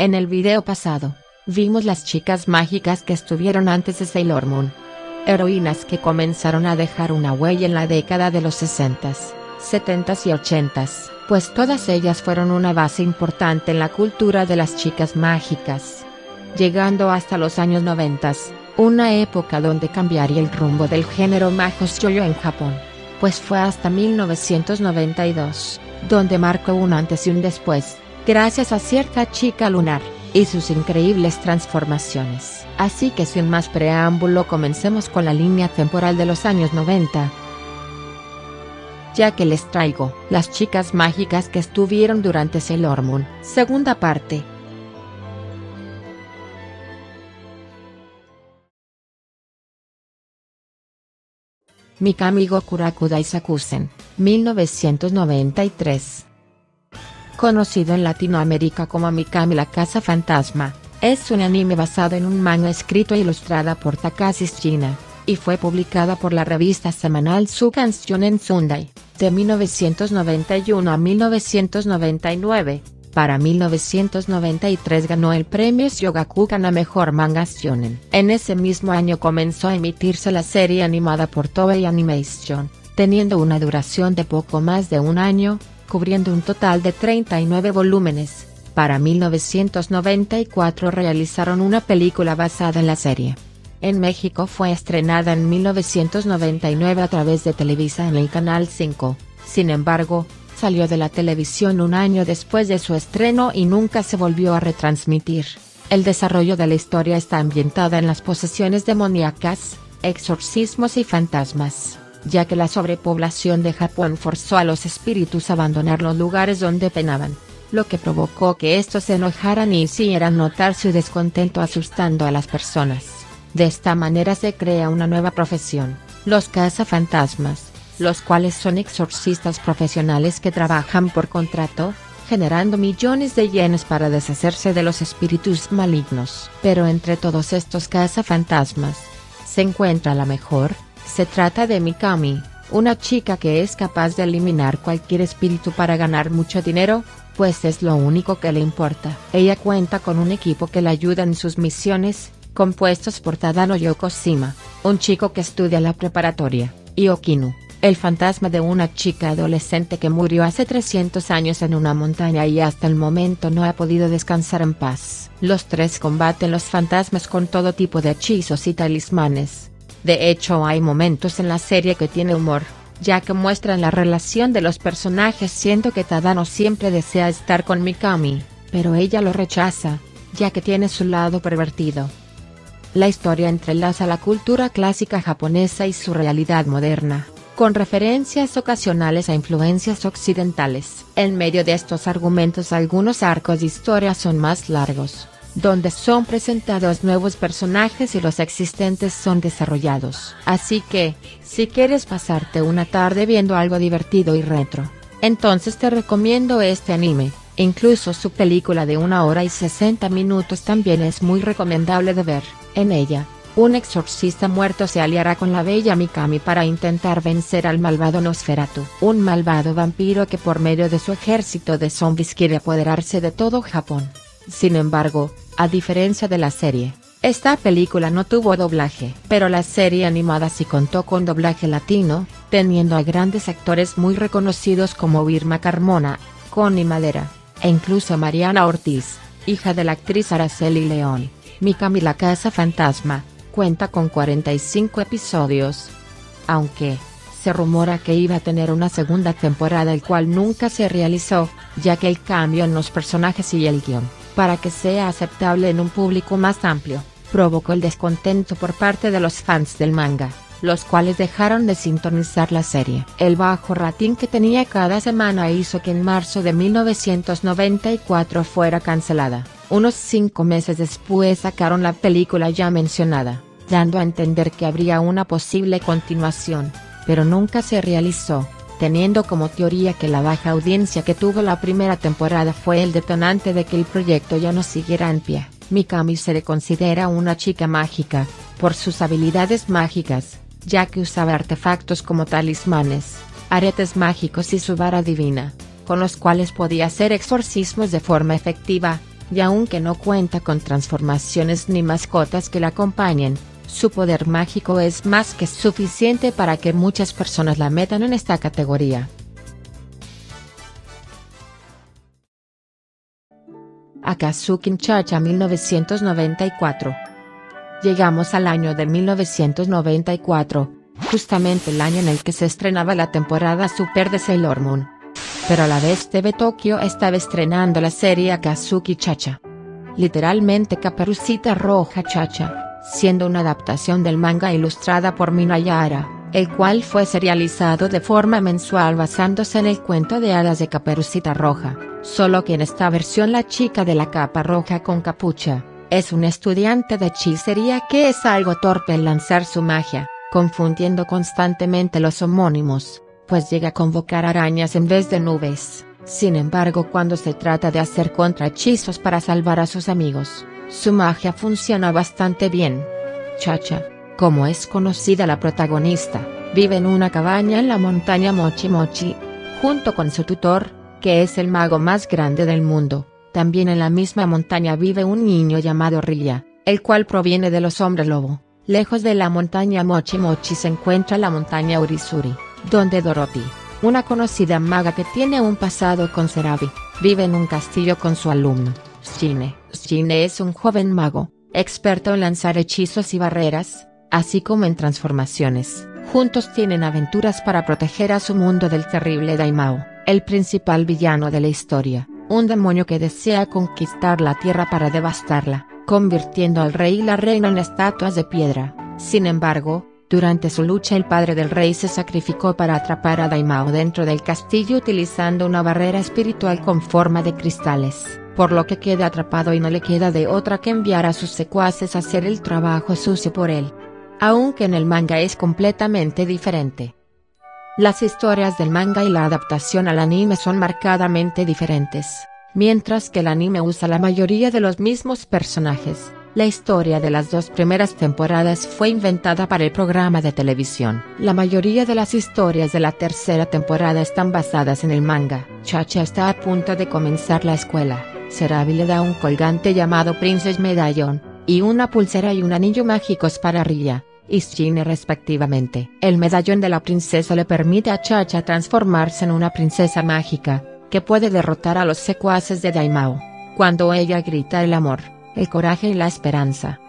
En el video pasado, vimos las chicas mágicas que estuvieron antes de Sailor Moon. Heroínas que comenzaron a dejar una huella en la década de los 60s, 70s y 80s, pues todas ellas fueron una base importante en la cultura de las chicas mágicas. Llegando hasta los años 90, una época donde cambiaría el rumbo del género Majos Yoyo en Japón, pues fue hasta 1992, donde marcó un antes y un después gracias a cierta chica lunar, y sus increíbles transformaciones. Así que sin más preámbulo comencemos con la línea temporal de los años 90. Ya que les traigo, las chicas mágicas que estuvieron durante Sailor Moon, segunda parte. Mikami Gokuraku Daisakusen, 1993 conocido en Latinoamérica como Mikami la Casa Fantasma, es un anime basado en un manga escrito e ilustrada por Takashi Shina, y fue publicada por la revista semanal Sukansion en Sunday, de 1991 a 1999. Para 1993 ganó el premio Shogakukan a Mejor Manga Shonen. En ese mismo año comenzó a emitirse la serie animada por Toei Animation, teniendo una duración de poco más de un año, cubriendo un total de 39 volúmenes. Para 1994 realizaron una película basada en la serie. En México fue estrenada en 1999 a través de Televisa en el Canal 5, sin embargo, salió de la televisión un año después de su estreno y nunca se volvió a retransmitir. El desarrollo de la historia está ambientada en las posesiones demoníacas, exorcismos y fantasmas ya que la sobrepoblación de Japón forzó a los espíritus a abandonar los lugares donde penaban, lo que provocó que estos se enojaran y hicieran notar su descontento asustando a las personas. De esta manera se crea una nueva profesión, los cazafantasmas, los cuales son exorcistas profesionales que trabajan por contrato, generando millones de yenes para deshacerse de los espíritus malignos. Pero entre todos estos cazafantasmas, se encuentra la mejor, se trata de Mikami, una chica que es capaz de eliminar cualquier espíritu para ganar mucho dinero, pues es lo único que le importa. Ella cuenta con un equipo que la ayuda en sus misiones, compuestos por Tadano Yokoshima, un chico que estudia la preparatoria, y Okinu, el fantasma de una chica adolescente que murió hace 300 años en una montaña y hasta el momento no ha podido descansar en paz. Los tres combaten los fantasmas con todo tipo de hechizos y talismanes de hecho hay momentos en la serie que tiene humor, ya que muestran la relación de los personajes siendo que Tadano siempre desea estar con Mikami, pero ella lo rechaza, ya que tiene su lado pervertido. La historia entrelaza la cultura clásica japonesa y su realidad moderna, con referencias ocasionales a influencias occidentales. En medio de estos argumentos algunos arcos de historia son más largos, donde son presentados nuevos personajes y los existentes son desarrollados. Así que, si quieres pasarte una tarde viendo algo divertido y retro, entonces te recomiendo este anime, incluso su película de una hora y 60 minutos también es muy recomendable de ver, en ella, un exorcista muerto se aliará con la bella Mikami para intentar vencer al malvado Nosferatu, un malvado vampiro que por medio de su ejército de zombies quiere apoderarse de todo Japón. Sin embargo, a diferencia de la serie, esta película no tuvo doblaje, pero la serie animada sí contó con doblaje latino, teniendo a grandes actores muy reconocidos como Irma Carmona, Connie Madera, e incluso Mariana Ortiz, hija de la actriz Araceli León. Mikami la Casa Fantasma, cuenta con 45 episodios. Aunque, se rumora que iba a tener una segunda temporada el cual nunca se realizó, ya que el cambio en los personajes y el guion para que sea aceptable en un público más amplio, provocó el descontento por parte de los fans del manga, los cuales dejaron de sintonizar la serie. El bajo rating que tenía cada semana hizo que en marzo de 1994 fuera cancelada. Unos cinco meses después sacaron la película ya mencionada, dando a entender que habría una posible continuación, pero nunca se realizó teniendo como teoría que la baja audiencia que tuvo la primera temporada fue el detonante de que el proyecto ya no siguiera en pie. Mikami se le considera una chica mágica, por sus habilidades mágicas, ya que usaba artefactos como talismanes, aretes mágicos y su vara divina, con los cuales podía hacer exorcismos de forma efectiva, y aunque no cuenta con transformaciones ni mascotas que la acompañen, su poder mágico es más que suficiente para que muchas personas la metan en esta categoría. Akazuki Chacha 1994 Llegamos al año de 1994, justamente el año en el que se estrenaba la temporada Super de Sailor Moon. Pero a la vez TV Tokyo estaba estrenando la serie Akazuki Chacha. Literalmente Caperucita Roja Chacha, siendo una adaptación del manga ilustrada por Minayara, el cual fue serializado de forma mensual basándose en el cuento de hadas de Caperucita Roja, solo que en esta versión la chica de la capa roja con capucha, es un estudiante de hechicería que es algo torpe en lanzar su magia, confundiendo constantemente los homónimos, pues llega a convocar arañas en vez de nubes. Sin embargo cuando se trata de hacer contrahechizos para salvar a sus amigos, su magia funciona bastante bien. Chacha, como es conocida la protagonista, vive en una cabaña en la montaña Mochi Mochi, junto con su tutor, que es el mago más grande del mundo. También en la misma montaña vive un niño llamado Rilla, el cual proviene de los hombres lobo. Lejos de la montaña Mochi Mochi se encuentra la montaña Urisuri, donde Dorothy, una conocida maga que tiene un pasado con Serabi, vive en un castillo con su alumno, Shine. Shine es un joven mago, experto en lanzar hechizos y barreras, así como en transformaciones. Juntos tienen aventuras para proteger a su mundo del terrible Daimao, el principal villano de la historia un demonio que desea conquistar la tierra para devastarla, convirtiendo al rey y la reina en estatuas de piedra. Sin embargo, durante su lucha el padre del rey se sacrificó para atrapar a Daimao dentro del castillo utilizando una barrera espiritual con forma de cristales, por lo que queda atrapado y no le queda de otra que enviar a sus secuaces a hacer el trabajo sucio por él. Aunque en el manga es completamente diferente. Las historias del manga y la adaptación al anime son marcadamente diferentes. Mientras que el anime usa la mayoría de los mismos personajes, la historia de las dos primeras temporadas fue inventada para el programa de televisión. La mayoría de las historias de la tercera temporada están basadas en el manga. Chacha está a punto de comenzar la escuela. Serabi le da un colgante llamado Princess Medallón, y una pulsera y un anillo mágicos para Ria y Shine respectivamente. El medallón de la princesa le permite a Chacha transformarse en una princesa mágica, que puede derrotar a los secuaces de Daimao. Cuando ella grita el amor, el coraje y la esperanza.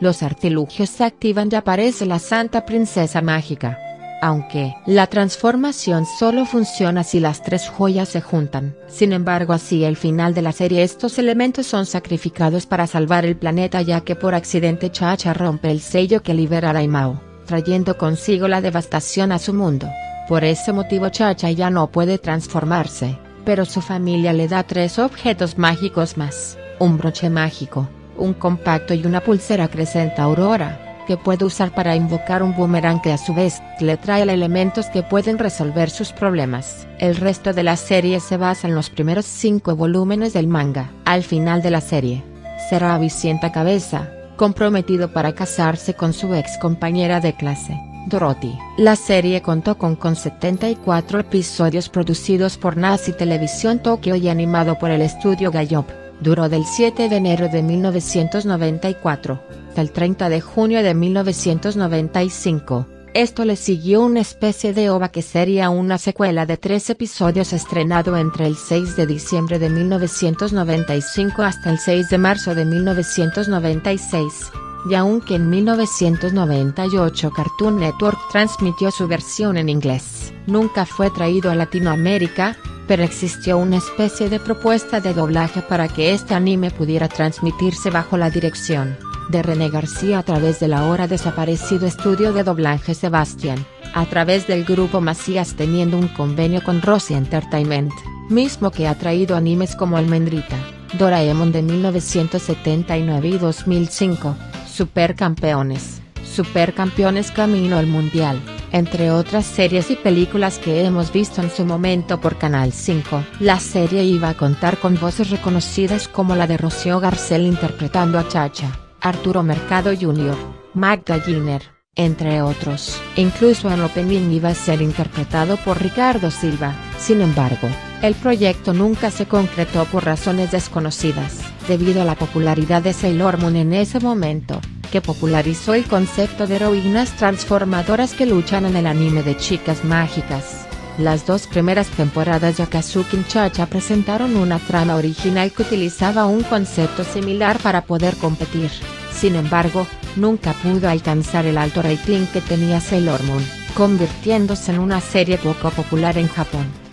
Los artilugios se activan y aparece la santa princesa mágica aunque la transformación solo funciona si las tres joyas se juntan. Sin embargo así el final de la serie estos elementos son sacrificados para salvar el planeta ya que por accidente Chacha rompe el sello que libera a Daimao, trayendo consigo la devastación a su mundo. Por ese motivo Chacha ya no puede transformarse, pero su familia le da tres objetos mágicos más, un broche mágico, un compacto y una pulsera crecenta aurora que puede usar para invocar un boomerang que a su vez le trae elementos que pueden resolver sus problemas. El resto de la serie se basa en los primeros cinco volúmenes del manga. Al final de la serie, será Vicenta Cabeza, comprometido para casarse con su ex compañera de clase, Dorothy. La serie contó con, con 74 episodios producidos por Nazi Televisión Tokio y animado por el estudio Gallop. Duró del 7 de enero de 1994 hasta el 30 de junio de 1995. Esto le siguió una especie de ova que sería una secuela de tres episodios estrenado entre el 6 de diciembre de 1995 hasta el 6 de marzo de 1996. Y aunque en 1998 Cartoon Network transmitió su versión en inglés, nunca fue traído a Latinoamérica, pero existió una especie de propuesta de doblaje para que este anime pudiera transmitirse bajo la dirección de René García a través de la ahora desaparecido estudio de doblaje Sebastián, a través del grupo Macías teniendo un convenio con Rossi Entertainment, mismo que ha traído animes como Almendrita, Doraemon de 1979 y 2005, Supercampeones, Supercampeones Camino al Mundial entre otras series y películas que hemos visto en su momento por Canal 5. La serie iba a contar con voces reconocidas como la de Rocío Garcel interpretando a Chacha, Arturo Mercado Jr., Magda Giner, entre otros. Incluso en opening iba a ser interpretado por Ricardo Silva, sin embargo, el proyecto nunca se concretó por razones desconocidas, debido a la popularidad de Sailor Moon en ese momento, que popularizó el concepto de heroínas transformadoras que luchan en el anime de chicas mágicas. Las dos primeras temporadas de Akazuki Chacha presentaron una trama original que utilizaba un concepto similar para poder competir. Sin embargo, nunca pudo alcanzar el alto rating que tenía Sailor Moon, convirtiéndose en una serie poco popular en Japón.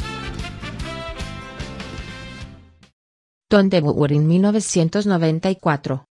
Don debut en 1994.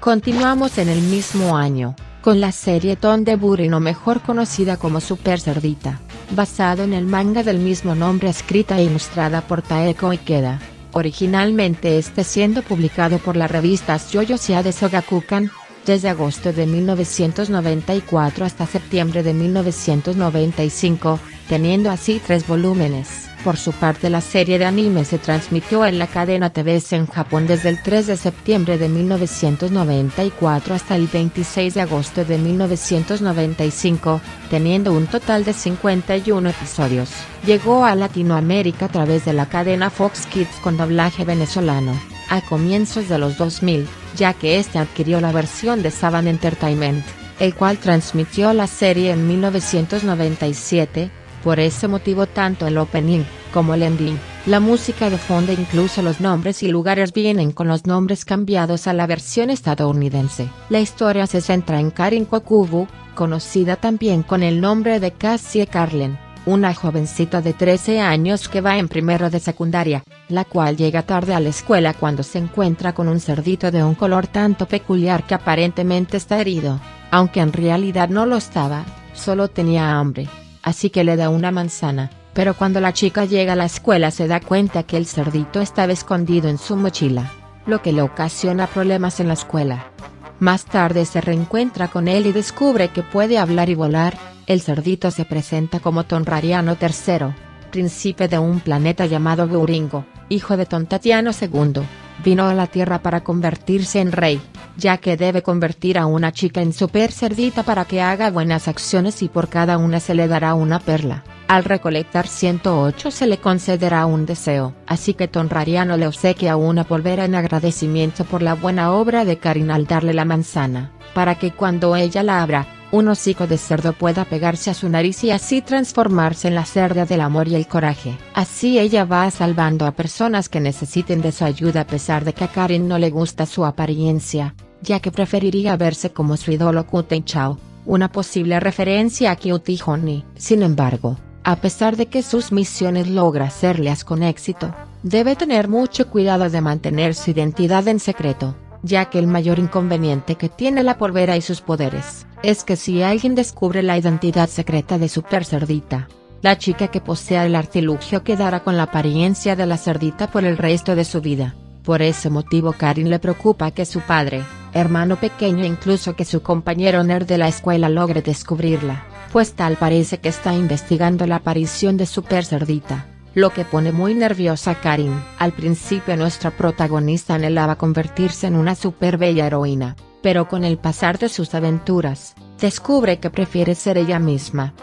Continuamos en el mismo año, con la serie Ton de Burino mejor conocida como Super Cerdita, basado en el manga del mismo nombre escrita e ilustrada por Taeko Ikeda, originalmente este siendo publicado por la revista Yoyosia de Sogakukan, desde agosto de 1994 hasta septiembre de 1995, teniendo así tres volúmenes. Por su parte la serie de anime se transmitió en la cadena TVS en Japón desde el 3 de septiembre de 1994 hasta el 26 de agosto de 1995, teniendo un total de 51 episodios. Llegó a Latinoamérica a través de la cadena Fox Kids con doblaje venezolano, a comienzos de los 2000, ya que este adquirió la versión de Saban Entertainment, el cual transmitió la serie en 1997, por ese motivo tanto el opening, como el ending, la música de fondo incluso los nombres y lugares vienen con los nombres cambiados a la versión estadounidense. La historia se centra en Karin Kokubu, conocida también con el nombre de Cassie Carlen, una jovencita de 13 años que va en primero de secundaria, la cual llega tarde a la escuela cuando se encuentra con un cerdito de un color tanto peculiar que aparentemente está herido, aunque en realidad no lo estaba, solo tenía hambre así que le da una manzana, pero cuando la chica llega a la escuela se da cuenta que el cerdito estaba escondido en su mochila, lo que le ocasiona problemas en la escuela. Más tarde se reencuentra con él y descubre que puede hablar y volar, el cerdito se presenta como Tonrariano III, príncipe de un planeta llamado Gauringo, hijo de Tontatiano II, vino a la Tierra para convertirse en rey, ya que debe convertir a una chica en super cerdita para que haga buenas acciones y por cada una se le dará una perla. Al recolectar 108 se le concederá un deseo, así que Tonrariano le obsequia una polvera en agradecimiento por la buena obra de Karin al darle la manzana, para que cuando ella la abra, un hocico de cerdo pueda pegarse a su nariz y así transformarse en la cerda del amor y el coraje. Así ella va salvando a personas que necesiten de su ayuda a pesar de que a Karin no le gusta su apariencia, ya que preferiría verse como su ídolo Kuten Chao, una posible referencia a Cutie Honey. Sin embargo, a pesar de que sus misiones logra hacerlas con éxito, debe tener mucho cuidado de mantener su identidad en secreto ya que el mayor inconveniente que tiene la polvera y sus poderes, es que si alguien descubre la identidad secreta de Super Cerdita, la chica que posea el artilugio quedará con la apariencia de la cerdita por el resto de su vida. Por ese motivo Karin le preocupa que su padre, hermano pequeño e incluso que su compañero nerd de la escuela logre descubrirla, pues tal parece que está investigando la aparición de Super Cerdita lo que pone muy nerviosa a Karin. Al principio nuestra protagonista anhelaba convertirse en una super bella heroína, pero con el pasar de sus aventuras, descubre que prefiere ser ella misma.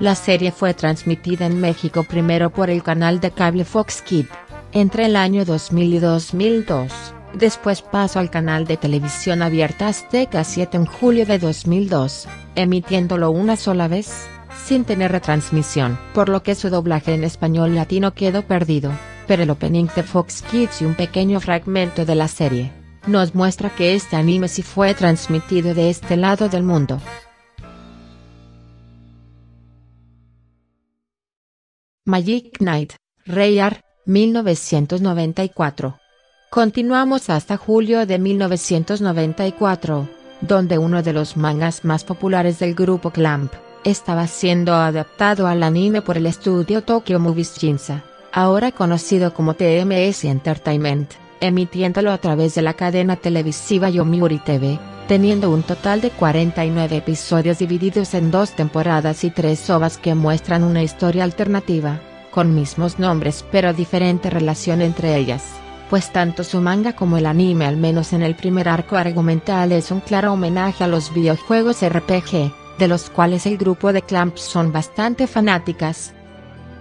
La serie fue transmitida en México primero por el canal de cable Fox Kids, entre el año 2000 y 2002, después pasó al canal de televisión abierta Azteca 7 en julio de 2002, emitiéndolo una sola vez sin tener retransmisión, por lo que su doblaje en español latino quedó perdido, pero el opening de Fox Kids y un pequeño fragmento de la serie, nos muestra que este anime sí fue transmitido de este lado del mundo. Magic Knight, Rayar, 1994. Continuamos hasta julio de 1994, donde uno de los mangas más populares del grupo Clamp, estaba siendo adaptado al anime por el estudio Tokyo Movies Shinsa, ahora conocido como TMS Entertainment, emitiéndolo a través de la cadena televisiva Yomiuri TV, teniendo un total de 49 episodios divididos en dos temporadas y tres ovas que muestran una historia alternativa, con mismos nombres pero diferente relación entre ellas. pues tanto su manga como el anime al menos en el primer arco argumental es un claro homenaje a los videojuegos RPG, de los cuales el grupo de Clamp son bastante fanáticas.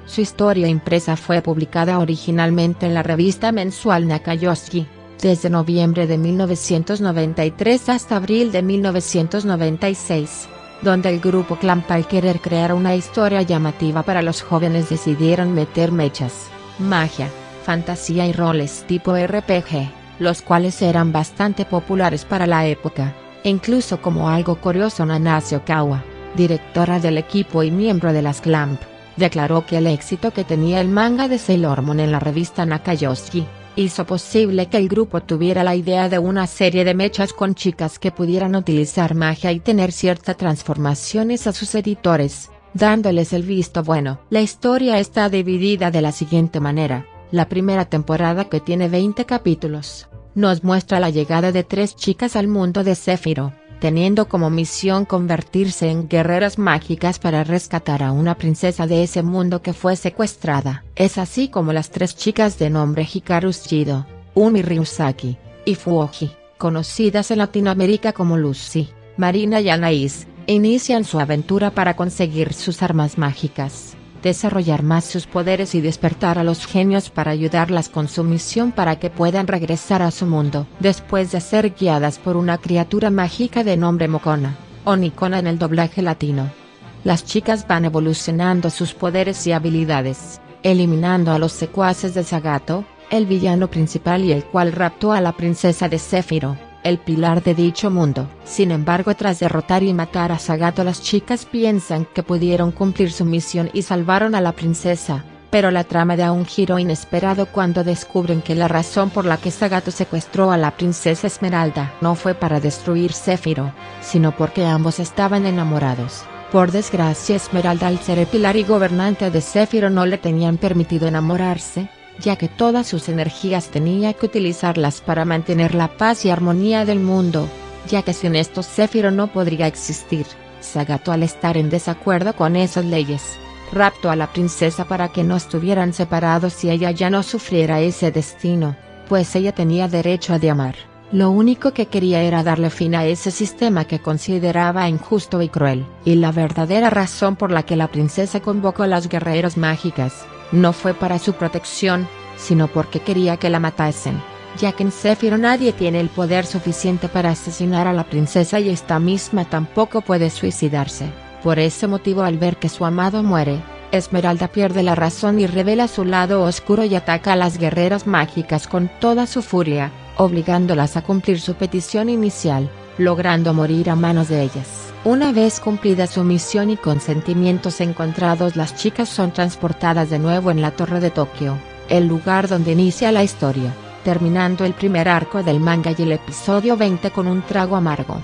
Su historia impresa fue publicada originalmente en la revista mensual Nakayoshi, desde noviembre de 1993 hasta abril de 1996, donde el grupo Clamp al querer crear una historia llamativa para los jóvenes decidieron meter mechas, magia, fantasía y roles tipo RPG, los cuales eran bastante populares para la época, incluso como algo curioso Nanase Okawa, directora del equipo y miembro de las Clamp, declaró que el éxito que tenía el manga de Sailor Moon en la revista Nakayoshi, hizo posible que el grupo tuviera la idea de una serie de mechas con chicas que pudieran utilizar magia y tener ciertas transformaciones a sus editores, dándoles el visto bueno. La historia está dividida de la siguiente manera. La primera temporada que tiene 20 capítulos, nos muestra la llegada de tres chicas al mundo de Zephyro, teniendo como misión convertirse en guerreras mágicas para rescatar a una princesa de ese mundo que fue secuestrada. Es así como las tres chicas de nombre Hikaru Shido, Umi Ryusaki, y Fuoji, conocidas en Latinoamérica como Lucy, Marina y Anais, inician su aventura para conseguir sus armas mágicas desarrollar más sus poderes y despertar a los genios para ayudarlas con su misión para que puedan regresar a su mundo. Después de ser guiadas por una criatura mágica de nombre Mokona, o Nikona en el doblaje latino. Las chicas van evolucionando sus poderes y habilidades, eliminando a los secuaces de Sagato, el villano principal y el cual raptó a la princesa de Zephyro el pilar de dicho mundo. Sin embargo tras derrotar y matar a Sagato las chicas piensan que pudieron cumplir su misión y salvaron a la princesa, pero la trama da un giro inesperado cuando descubren que la razón por la que Sagato secuestró a la princesa Esmeralda no fue para destruir Céfiro, sino porque ambos estaban enamorados. Por desgracia Esmeralda al ser el pilar y gobernante de Céfiro no le tenían permitido enamorarse, ya que todas sus energías tenía que utilizarlas para mantener la paz y armonía del mundo, ya que sin esto Zéfiro no podría existir. Sagato al estar en desacuerdo con esas leyes, raptó a la princesa para que no estuvieran separados y ella ya no sufriera ese destino, pues ella tenía derecho a amar. Lo único que quería era darle fin a ese sistema que consideraba injusto y cruel. Y la verdadera razón por la que la princesa convocó a las guerreras mágicas, no fue para su protección, sino porque quería que la matasen, ya que en Zephyro nadie tiene el poder suficiente para asesinar a la princesa y esta misma tampoco puede suicidarse. Por ese motivo al ver que su amado muere, Esmeralda pierde la razón y revela su lado oscuro y ataca a las guerreras mágicas con toda su furia, obligándolas a cumplir su petición inicial, logrando morir a manos de ellas. Una vez cumplida su misión y con sentimientos encontrados las chicas son transportadas de nuevo en la Torre de Tokio, el lugar donde inicia la historia, terminando el primer arco del manga y el episodio 20 con un trago amargo.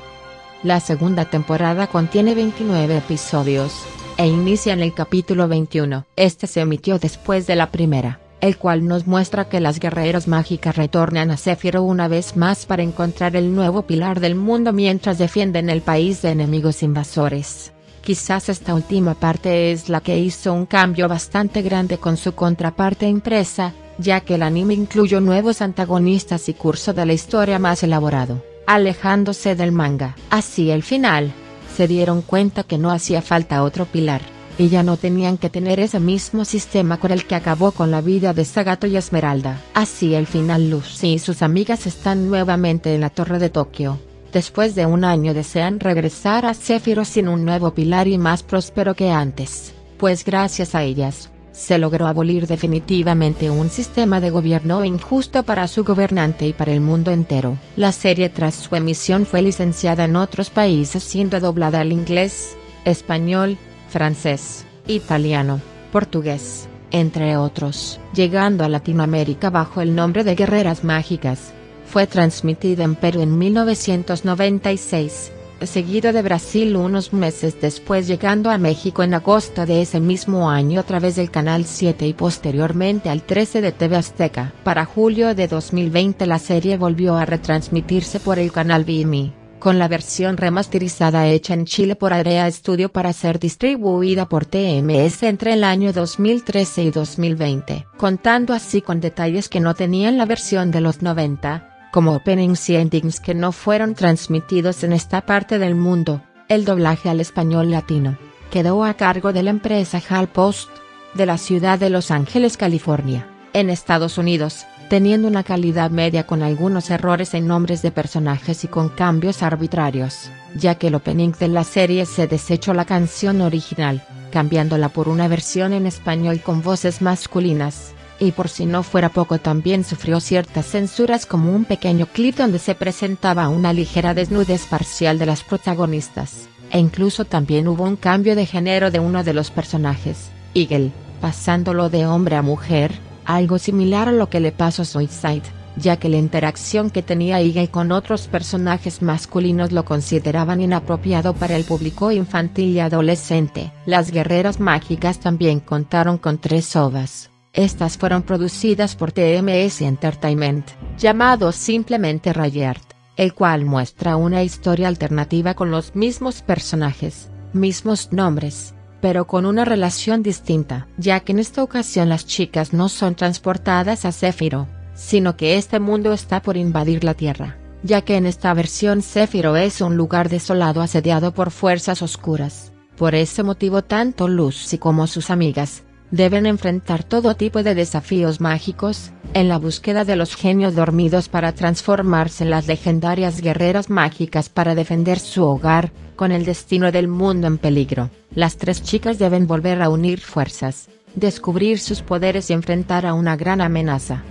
La segunda temporada contiene 29 episodios, e inicia en el capítulo 21. Este se emitió después de la primera el cual nos muestra que las guerreras mágicas retornan a Zephyro una vez más para encontrar el nuevo pilar del mundo mientras defienden el país de enemigos invasores. Quizás esta última parte es la que hizo un cambio bastante grande con su contraparte impresa, ya que el anime incluyó nuevos antagonistas y curso de la historia más elaborado, alejándose del manga. Así el final, se dieron cuenta que no hacía falta otro pilar y ya no tenían que tener ese mismo sistema con el que acabó con la vida de Sagato y Esmeralda. Así al final Lucy y sus amigas están nuevamente en la Torre de Tokio. Después de un año desean regresar a Zephyro sin un nuevo pilar y más próspero que antes, pues gracias a ellas, se logró abolir definitivamente un sistema de gobierno injusto para su gobernante y para el mundo entero. La serie tras su emisión fue licenciada en otros países siendo doblada al inglés, español, francés, italiano, portugués, entre otros. Llegando a Latinoamérica bajo el nombre de Guerreras Mágicas, fue transmitida en Perú en 1996, seguido de Brasil unos meses después llegando a México en agosto de ese mismo año a través del Canal 7 y posteriormente al 13 de TV Azteca. Para julio de 2020 la serie volvió a retransmitirse por el canal BIMI con la versión remasterizada hecha en Chile por Area Studio para ser distribuida por TMS entre el año 2013 y 2020, contando así con detalles que no tenían la versión de los 90, como openings y endings que no fueron transmitidos en esta parte del mundo, el doblaje al español latino, quedó a cargo de la empresa Hal Post, de la ciudad de Los Ángeles, California, en Estados Unidos teniendo una calidad media con algunos errores en nombres de personajes y con cambios arbitrarios, ya que el opening de la serie se desechó la canción original, cambiándola por una versión en español con voces masculinas, y por si no fuera poco también sufrió ciertas censuras como un pequeño clip donde se presentaba una ligera desnudez parcial de las protagonistas, e incluso también hubo un cambio de género de uno de los personajes, Eagle, pasándolo de hombre a mujer, algo similar a lo que le pasó a Suicide, ya que la interacción que tenía Iggy con otros personajes masculinos lo consideraban inapropiado para el público infantil y adolescente. Las Guerreras Mágicas también contaron con tres ovas. Estas fueron producidas por TMS Entertainment, llamado simplemente Rayert, el cual muestra una historia alternativa con los mismos personajes, mismos nombres, pero con una relación distinta, ya que en esta ocasión las chicas no son transportadas a Zéfiro, sino que este mundo está por invadir la Tierra, ya que en esta versión Zéfiro es un lugar desolado asediado por fuerzas oscuras. Por ese motivo tanto Lucy como sus amigas, deben enfrentar todo tipo de desafíos mágicos, en la búsqueda de los genios dormidos para transformarse en las legendarias guerreras mágicas para defender su hogar, con el destino del mundo en peligro. Las tres chicas deben volver a unir fuerzas, descubrir sus poderes y enfrentar a una gran amenaza.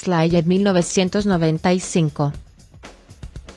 Slayer 1995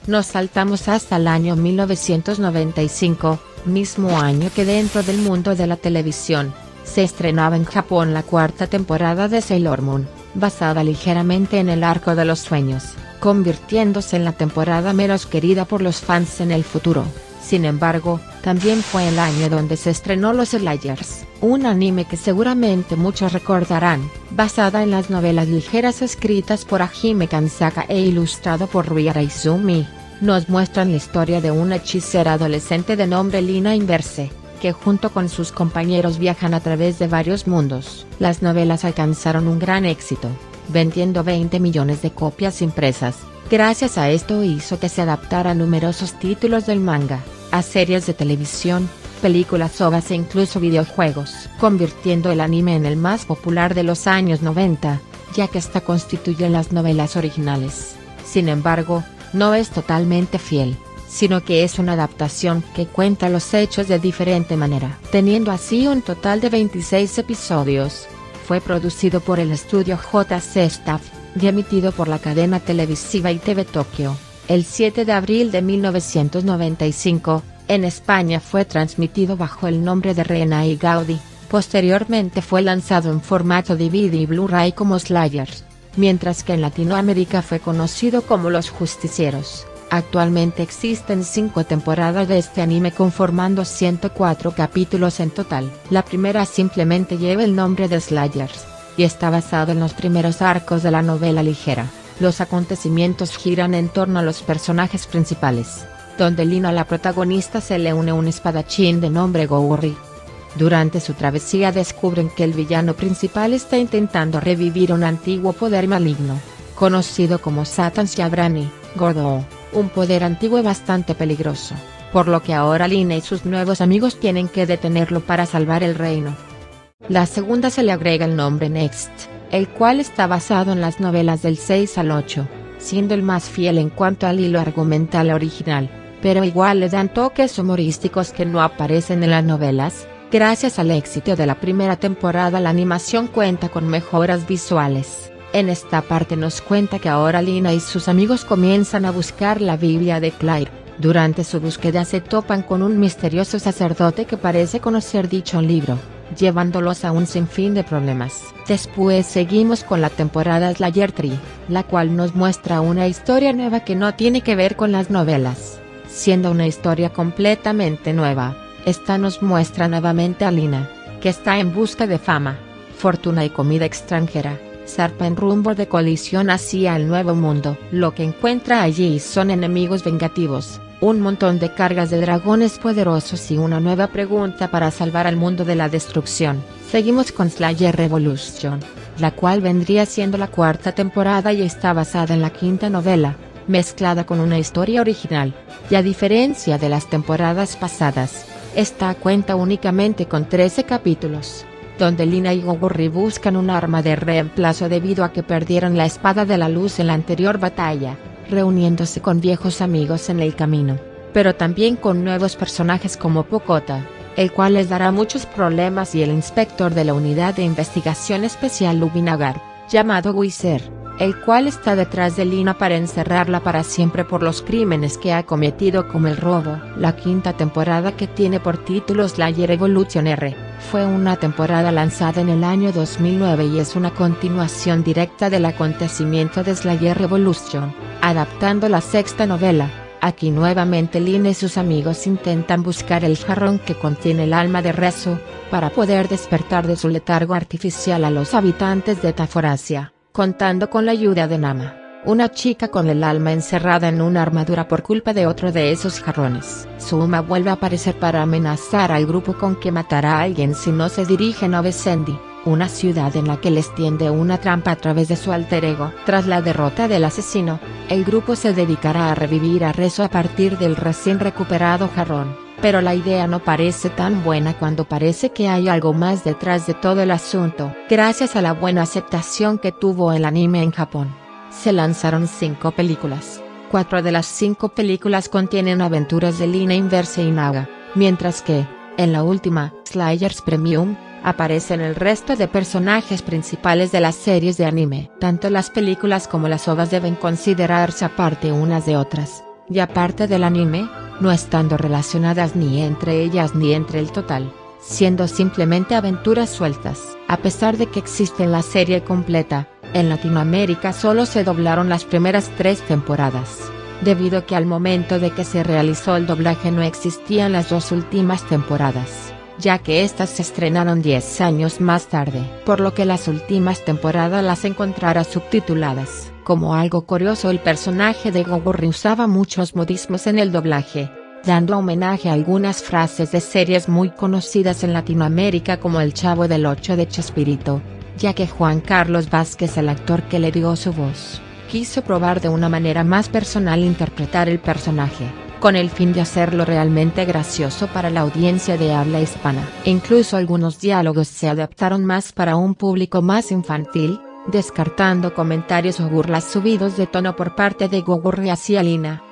nos saltamos hasta el año 1995, mismo año que dentro del mundo de la televisión, se estrenaba en Japón la cuarta temporada de Sailor Moon, basada ligeramente en el arco de los sueños, convirtiéndose en la temporada menos querida por los fans en el futuro. Sin embargo, también fue el año donde se estrenó Los Slayers, un anime que seguramente muchos recordarán, basada en las novelas ligeras escritas por Hajime Kansaka e ilustrado por Rui Izumi nos muestran la historia de una hechicera adolescente de nombre Lina Inverse, que junto con sus compañeros viajan a través de varios mundos. Las novelas alcanzaron un gran éxito, vendiendo 20 millones de copias impresas. Gracias a esto hizo que se adaptara numerosos títulos del manga, a series de televisión, películas ovas e incluso videojuegos, convirtiendo el anime en el más popular de los años 90, ya que esta constituye las novelas originales. Sin embargo, no es totalmente fiel, sino que es una adaptación que cuenta los hechos de diferente manera, teniendo así un total de 26 episodios. Fue producido por el estudio JC Staff, y emitido por la cadena televisiva ITV Tokio. El 7 de abril de 1995, en España fue transmitido bajo el nombre de Rena y Gaudi, posteriormente fue lanzado en formato DVD y Blu-ray como Slayers mientras que en Latinoamérica fue conocido como Los Justicieros. Actualmente existen cinco temporadas de este anime conformando 104 capítulos en total. La primera simplemente lleva el nombre de Slayers, y está basado en los primeros arcos de la novela ligera. Los acontecimientos giran en torno a los personajes principales, donde Lina la protagonista se le une un espadachín de nombre Gourri, durante su travesía descubren que el villano principal está intentando revivir un antiguo poder maligno, conocido como Satan Shabrani, Gordo, un poder antiguo y bastante peligroso, por lo que ahora Lina y sus nuevos amigos tienen que detenerlo para salvar el reino. La segunda se le agrega el nombre Next, el cual está basado en las novelas del 6 al 8, siendo el más fiel en cuanto al hilo argumental original, pero igual le dan toques humorísticos que no aparecen en las novelas, Gracias al éxito de la primera temporada la animación cuenta con mejoras visuales. En esta parte nos cuenta que ahora Lina y sus amigos comienzan a buscar la Biblia de Claire. Durante su búsqueda se topan con un misterioso sacerdote que parece conocer dicho libro, llevándolos a un sinfín de problemas. Después seguimos con la temporada Slayer Tree, la cual nos muestra una historia nueva que no tiene que ver con las novelas, siendo una historia completamente nueva esta nos muestra nuevamente a Lina, que está en busca de fama, fortuna y comida extranjera, zarpa en rumbo de colisión hacia el nuevo mundo. Lo que encuentra allí son enemigos vengativos, un montón de cargas de dragones poderosos y una nueva pregunta para salvar al mundo de la destrucción. Seguimos con Slayer Revolution, la cual vendría siendo la cuarta temporada y está basada en la quinta novela, mezclada con una historia original, y a diferencia de las temporadas pasadas, esta cuenta únicamente con 13 capítulos donde Lina y Gogurri buscan un arma de reemplazo debido a que perdieron la espada de la luz en la anterior batalla, reuniéndose con viejos amigos en el camino, pero también con nuevos personajes como Pokota, el cual les dará muchos problemas y el inspector de la unidad de investigación especial Lubinagar, llamado Wiser, el cual está detrás de Lina para encerrarla para siempre por los crímenes que ha cometido como el robo. La quinta temporada que tiene por título Slayer Evolution R, fue una temporada lanzada en el año 2009 y es una continuación directa del acontecimiento de Slayer Revolution, adaptando la sexta novela. Aquí nuevamente Lina y sus amigos intentan buscar el jarrón que contiene el alma de Rezo, para poder despertar de su letargo artificial a los habitantes de Taforasia contando con la ayuda de Nama, una chica con el alma encerrada en una armadura por culpa de otro de esos jarrones. Suma vuelve a aparecer para amenazar al grupo con que matará a alguien si no se dirigen a Besendi, una ciudad en la que les tiende una trampa a través de su alter ego. Tras la derrota del asesino, el grupo se dedicará a revivir a Rezo a partir del recién recuperado jarrón pero la idea no parece tan buena cuando parece que hay algo más detrás de todo el asunto. Gracias a la buena aceptación que tuvo el anime en Japón, se lanzaron cinco películas. Cuatro de las cinco películas contienen aventuras de Lina Inverse y Naga, mientras que, en la última, Slayers Premium, aparecen el resto de personajes principales de las series de anime. Tanto las películas como las ovas deben considerarse aparte unas de otras, y aparte del anime, no estando relacionadas ni entre ellas ni entre el total, siendo simplemente aventuras sueltas. A pesar de que existe la serie completa, en Latinoamérica solo se doblaron las primeras tres temporadas, debido a que al momento de que se realizó el doblaje no existían las dos últimas temporadas ya que éstas se estrenaron 10 años más tarde, por lo que las últimas temporadas las encontrará subtituladas. Como algo curioso el personaje de Gogurri usaba muchos modismos en el doblaje, dando homenaje a algunas frases de series muy conocidas en Latinoamérica como El Chavo del Ocho de Chespirito, ya que Juan Carlos Vázquez el actor que le dio su voz, quiso probar de una manera más personal interpretar el personaje, con el fin de hacerlo realmente gracioso para la audiencia de habla hispana. Incluso algunos diálogos se adaptaron más para un público más infantil, descartando comentarios o burlas subidos de tono por parte de Gogurri hacia Lina.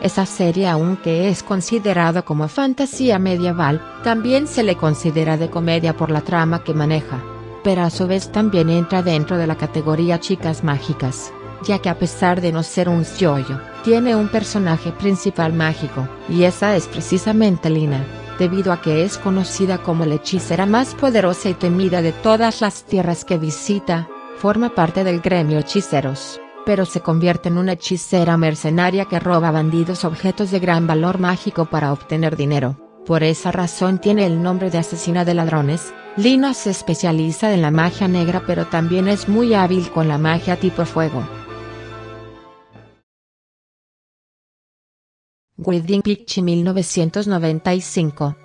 Esa serie aunque es considerado como fantasía medieval, también se le considera de comedia por la trama que maneja, pero a su vez también entra dentro de la categoría chicas mágicas, ya que a pesar de no ser un yoyo, tiene un personaje principal mágico, y esa es precisamente Lina debido a que es conocida como la hechicera más poderosa y temida de todas las tierras que visita, forma parte del gremio hechiceros, pero se convierte en una hechicera mercenaria que roba bandidos objetos de gran valor mágico para obtener dinero. Por esa razón tiene el nombre de asesina de ladrones. Lina se especializa en la magia negra pero también es muy hábil con la magia tipo fuego. Wedding Picture 1995.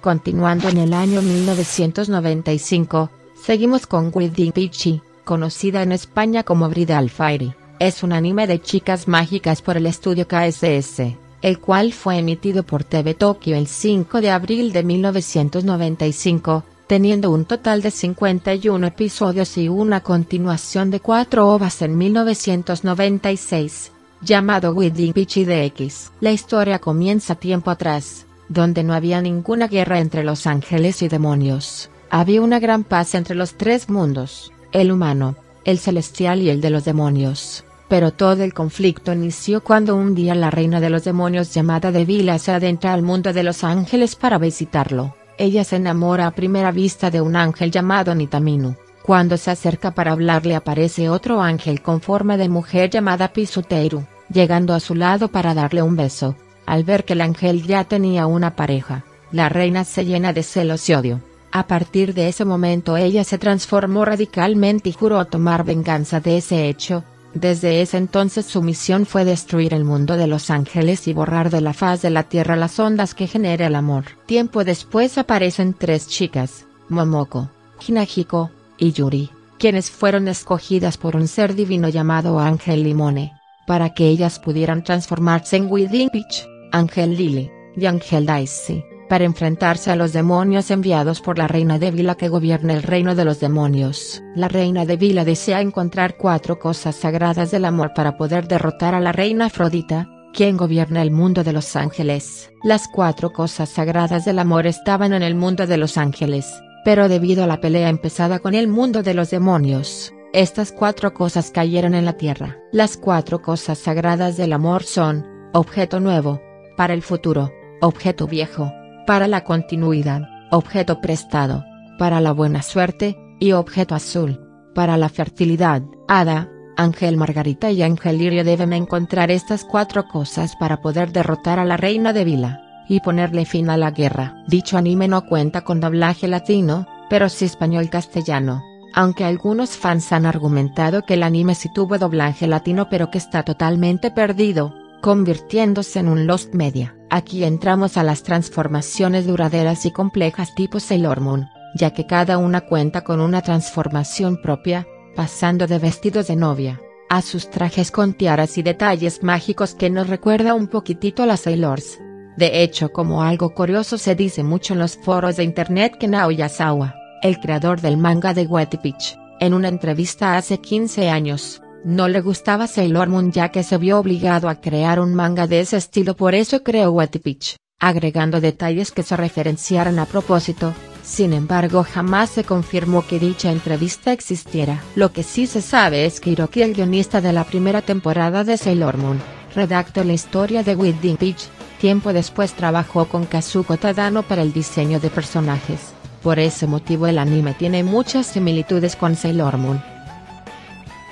Continuando en el año 1995, seguimos con Wedding Peachy, conocida en España como Bridal Fairy. Es un anime de chicas mágicas por el estudio KSS, el cual fue emitido por TV Tokyo el 5 de abril de 1995, teniendo un total de 51 episodios y una continuación de 4 ovas en 1996 llamado Wedding Peachy X. La historia comienza tiempo atrás, donde no había ninguna guerra entre los ángeles y demonios. Había una gran paz entre los tres mundos, el humano, el celestial y el de los demonios. Pero todo el conflicto inició cuando un día la reina de los demonios llamada Devila se adentra al mundo de los ángeles para visitarlo. Ella se enamora a primera vista de un ángel llamado Nitaminu. Cuando se acerca para hablarle aparece otro ángel con forma de mujer llamada Pisuteiru llegando a su lado para darle un beso. Al ver que el ángel ya tenía una pareja, la reina se llena de celos y odio. A partir de ese momento ella se transformó radicalmente y juró tomar venganza de ese hecho. Desde ese entonces su misión fue destruir el mundo de los ángeles y borrar de la faz de la tierra las ondas que genera el amor. Tiempo después aparecen tres chicas, Momoko, Hinahiko, y Yuri, quienes fueron escogidas por un ser divino llamado Ángel Limone, para que ellas pudieran transformarse en Within Peach, Ángel Lily, y Ángel Daisy para enfrentarse a los demonios enviados por la reina de que gobierna el reino de los demonios. La reina de desea encontrar cuatro cosas sagradas del amor para poder derrotar a la reina Afrodita, quien gobierna el mundo de los ángeles. Las cuatro cosas sagradas del amor estaban en el mundo de los ángeles, pero debido a la pelea empezada con el mundo de los demonios, estas cuatro cosas cayeron en la tierra. Las cuatro cosas sagradas del amor son, objeto nuevo, para el futuro, objeto viejo, para la continuidad, objeto prestado, para la buena suerte, y objeto azul, para la fertilidad. Ada, Ángel Margarita y Ángel Lirio deben encontrar estas cuatro cosas para poder derrotar a la reina de Vila, y ponerle fin a la guerra. Dicho anime no cuenta con doblaje latino, pero sí español castellano, aunque algunos fans han argumentado que el anime sí tuvo doblaje latino pero que está totalmente perdido, convirtiéndose en un Lost Media. Aquí entramos a las transformaciones duraderas y complejas tipo Sailor Moon, ya que cada una cuenta con una transformación propia, pasando de vestidos de novia, a sus trajes con tiaras y detalles mágicos que nos recuerda un poquitito a las Sailors. De hecho como algo curioso se dice mucho en los foros de internet que Naoyasawa, el creador del manga de Wetty Peach, en una entrevista hace 15 años, no le gustaba Sailor Moon ya que se vio obligado a crear un manga de ese estilo por eso creó Wetty Peach, agregando detalles que se referenciaran a propósito, sin embargo jamás se confirmó que dicha entrevista existiera. Lo que sí se sabe es que Hiroki el guionista de la primera temporada de Sailor Moon, redactó la historia de Wetty Peach, tiempo después trabajó con Kazuko Tadano para el diseño de personajes, por ese motivo el anime tiene muchas similitudes con Sailor Moon.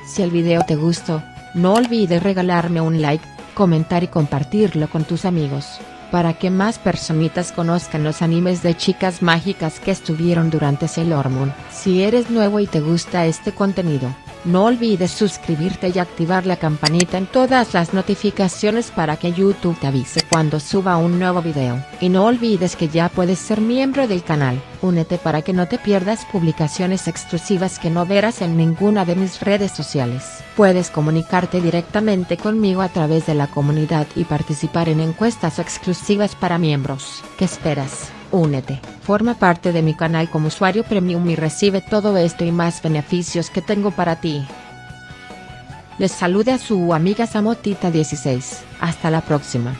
Si el video te gustó, no olvides regalarme un like, comentar y compartirlo con tus amigos, para que más personitas conozcan los animes de chicas mágicas que estuvieron durante Sailor Moon. Si eres nuevo y te gusta este contenido, no olvides suscribirte y activar la campanita en todas las notificaciones para que YouTube te avise cuando suba un nuevo video. Y no olvides que ya puedes ser miembro del canal, únete para que no te pierdas publicaciones exclusivas que no verás en ninguna de mis redes sociales. Puedes comunicarte directamente conmigo a través de la comunidad y participar en encuestas exclusivas para miembros. ¿Qué esperas? Únete, forma parte de mi canal como usuario premium y recibe todo esto y más beneficios que tengo para ti. Les saluda su amiga Samotita16, hasta la próxima.